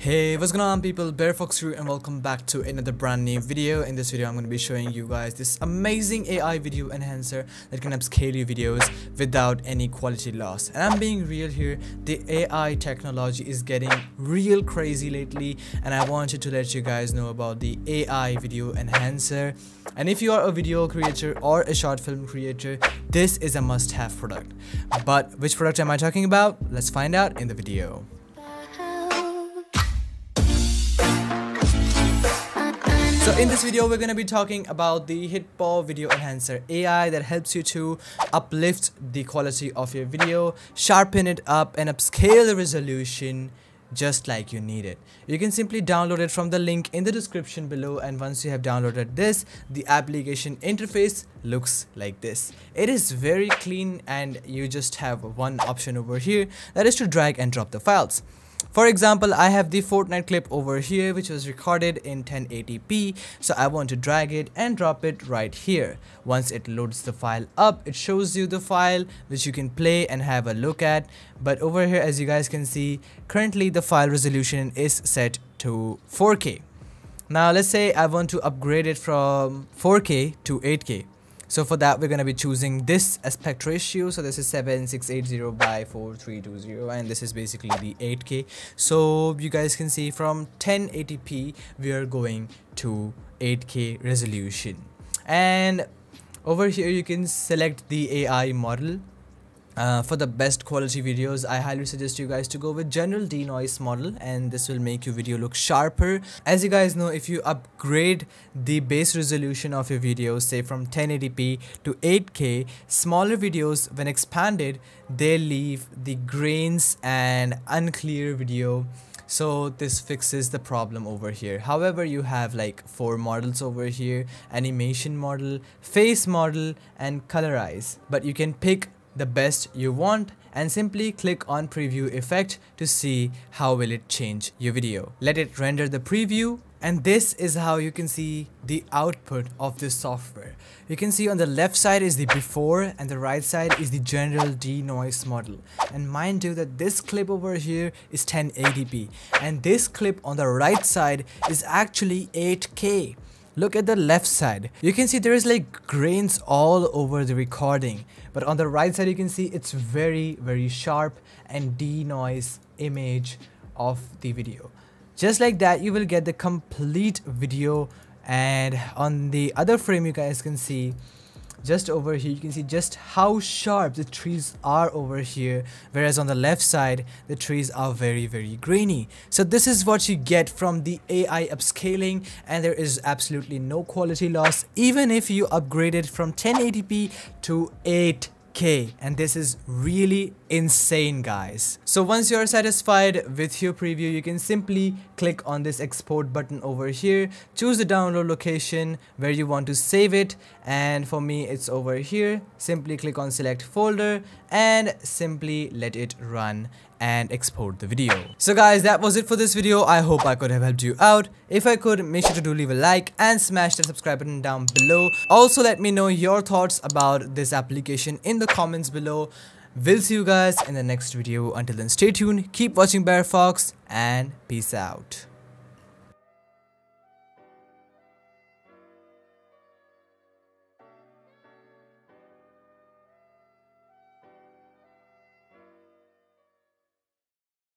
Hey what's going on people? BareFox here and welcome back to another brand new video. In this video I'm going to be showing you guys this amazing AI video enhancer that can upscale your videos without any quality loss. And I'm being real here. The AI technology is getting real crazy lately and I wanted to let you guys know about the AI video enhancer. And if you are a video creator or a short film creator this is a must-have product. But which product am I talking about? Let's find out in the video in this video, we're going to be talking about the HitPaw Video Enhancer AI that helps you to uplift the quality of your video, sharpen it up and upscale the resolution just like you need it. You can simply download it from the link in the description below and once you have downloaded this, the application interface looks like this. It is very clean and you just have one option over here that is to drag and drop the files. For example, I have the Fortnite clip over here which was recorded in 1080p so I want to drag it and drop it right here. Once it loads the file up, it shows you the file which you can play and have a look at. But over here as you guys can see, currently the file resolution is set to 4K. Now let's say I want to upgrade it from 4K to 8K. So for that, we're going to be choosing this aspect ratio. So this is 7680 by 4320 and this is basically the 8K. So you guys can see from 1080p, we are going to 8K resolution. And over here, you can select the AI model uh, for the best quality videos, I highly suggest you guys to go with general denoise model and this will make your video look sharper. As you guys know, if you upgrade the base resolution of your videos, say from 1080p to 8K, smaller videos when expanded, they leave the grains and unclear video. So this fixes the problem over here. However you have like four models over here animation model face model and colorize but you can pick the best you want and simply click on preview effect to see how will it change your video. Let it render the preview and this is how you can see the output of this software. You can see on the left side is the before and the right side is the general denoise model. And mind you that this clip over here is 1080p and this clip on the right side is actually 8k. Look at the left side. You can see there is like grains all over the recording. But on the right side, you can see it's very, very sharp and denoise image of the video. Just like that, you will get the complete video. And on the other frame, you guys can see just over here you can see just how sharp the trees are over here whereas on the left side the trees are very very grainy. So this is what you get from the AI upscaling and there is absolutely no quality loss even if you upgrade it from 1080p to 8 k and this is really insane guys. So once you're satisfied with your preview you can simply click on this export button over here. Choose the download location where you want to save it and for me it's over here. Simply click on select folder and simply let it run and export the video. So guys, that was it for this video. I hope I could have helped you out. If I could, make sure to do leave a like and smash that subscribe button down below. Also, let me know your thoughts about this application in the comments below. We'll see you guys in the next video. Until then, stay tuned, keep watching BareFox, and peace out.